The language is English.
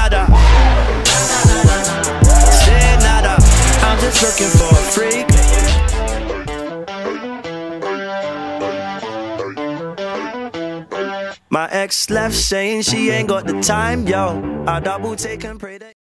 nada. Say nada. I'm just looking for a freak. My ex left saying she ain't got the time, yo. I double take and pray that.